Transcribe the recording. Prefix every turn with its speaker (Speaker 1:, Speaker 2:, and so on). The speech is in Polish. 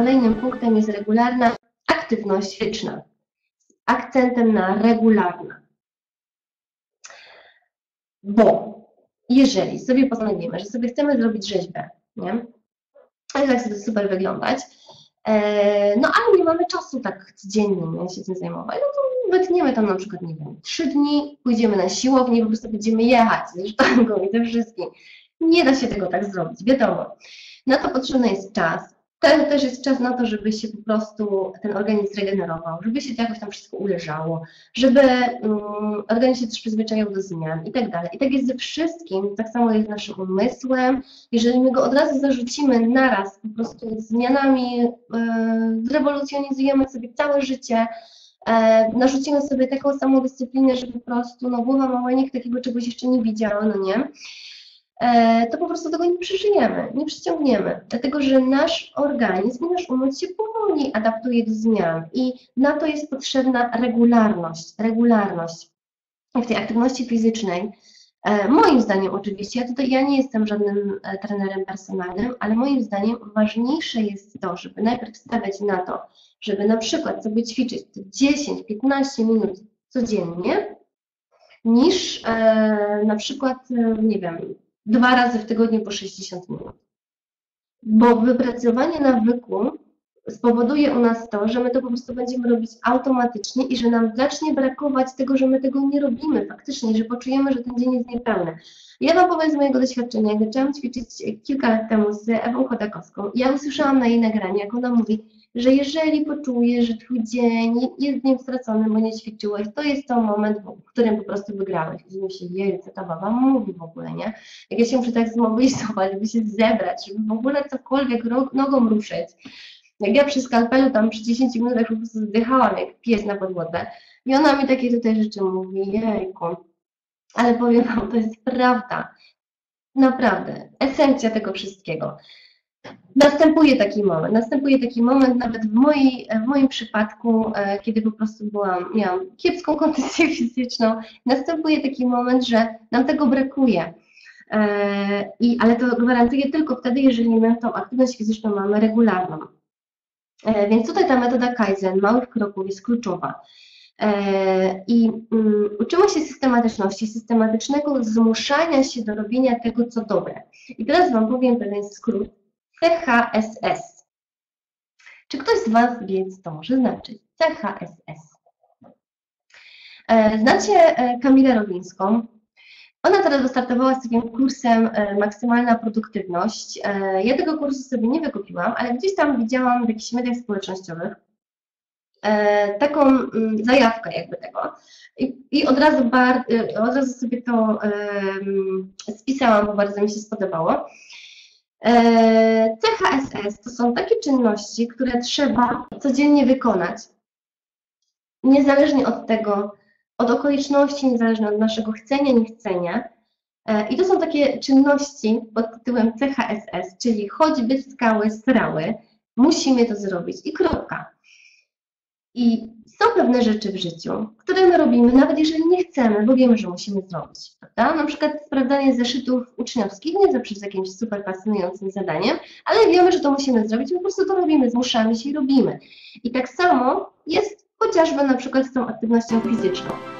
Speaker 1: kolejnym punktem jest regularna aktywność fizyczna z akcentem na regularna. Bo jeżeli sobie postanowimy, że sobie chcemy zrobić rzeźbę, nie? Ale tak sobie super wyglądać, e, no ale nie mamy czasu tak codziennie nie, się tym zajmować, no to wytniemy tam na przykład, nie wiem, trzy dni, pójdziemy na siłownię, po prostu będziemy jechać ze sztangą i ze wszystkim. Nie da się tego tak zrobić, wiadomo. Na to potrzebny jest czas, to też jest czas na to, żeby się po prostu ten organizm regenerował, żeby się to jakoś tam wszystko uleżało, żeby um, organizm się też przyzwyczajał do zmian i tak dalej. I tak jest ze wszystkim, tak samo jest z naszym umysłem. Jeżeli my go od razu zarzucimy naraz po prostu zmianami, yy, zrewolucjonizujemy sobie całe życie, e, narzucimy sobie taką samą dyscyplinę, że po prostu no, głowa mała nikt takiego czegoś jeszcze nie widziała, no nie? E, to po prostu tego nie przeżyjemy, nie przyciągniemy, dlatego że nasz organizm i nasz umysł się powoli adaptuje do zmian i na to jest potrzebna regularność, regularność. W tej aktywności fizycznej, e, moim zdaniem oczywiście, ja tutaj ja nie jestem żadnym e, trenerem personalnym, ale moim zdaniem ważniejsze jest to, żeby najpierw stawiać na to, żeby na przykład sobie ćwiczyć 10-15 minut codziennie, niż na przykład, nie wiem, dwa razy w tygodniu po 60 minut. Bo wypracowanie nawyku spowoduje u nas to, że my to po prostu będziemy robić automatycznie i że nam zacznie brakować tego, że my tego nie robimy faktycznie, że poczujemy, że ten dzień jest niepełny. Ja Wam powiem z mojego doświadczenia, jak zaczęłam ćwiczyć kilka lat temu z Ewą Chodakowską, ja usłyszałam na jej nagraniu, jak ona mówi, że jeżeli poczujesz, że twój dzień jest dniem straconym, bo nie ćwiczyłeś, to jest to moment, w którym po prostu wygrałeś. I myślę, jej, co ta baba mówi w ogóle, nie? Jak ja się muszę tak zmobilizować, żeby się zebrać, żeby w ogóle cokolwiek nogą ruszyć. Jak ja przy skalpelu tam przy 10 minutach po prostu zdychałam jak pies na podłodze. I ona mi takie tutaj rzeczy mówi, jejku. Ale powiem wam, to jest prawda. Naprawdę, esencja tego wszystkiego. Następuje taki moment, następuje taki moment nawet w, mojej, w moim przypadku, e, kiedy po prostu byłam, miałam kiepską kondycję fizyczną, następuje taki moment, że nam tego brakuje. E, I, ale to gwarantuję tylko wtedy, jeżeli my tą aktywność fizyczną mamy regularną. E, więc tutaj ta metoda Kaizen, małych kroków jest kluczowa. I um, uczymy się systematyczności, systematycznego zmuszania się do robienia tego, co dobre. I teraz Wam powiem pewien skrót CHSS. Czy ktoś z Was wie, co to może znaczyć? CHSS. E, znacie e, Kamilę Robińską. Ona teraz wystartowała z takim kursem e, Maksymalna Produktywność. Ja tego kursu sobie nie wykupiłam, ale gdzieś tam widziałam w jakichś mediach społecznościowych taką mm, zajawkę jakby tego. I, od, razu bar, od razu sobie to spisałam, bo bardzo mi się spodobało. E, CHSS to są takie czynności, które trzeba codziennie wykonać. Niezależnie od tego, od okoliczności, niezależnie od naszego chcenia, niechcenia. E, I to są takie czynności pod tytułem CHSS, czyli choćby skały, strały, musimy to zrobić i kropka. I są pewne rzeczy w życiu, które my robimy, nawet jeżeli nie chcemy, bo wiemy, że musimy zrobić. Prawda? Na przykład sprawdzanie zeszytów uczniowskich nie zawsze jest jakimś super fascynującym zadaniem, ale wiemy, że to musimy zrobić, po prostu to robimy, zmuszamy się i robimy. I tak samo jest chociażby na przykład z tą aktywnością fizyczną.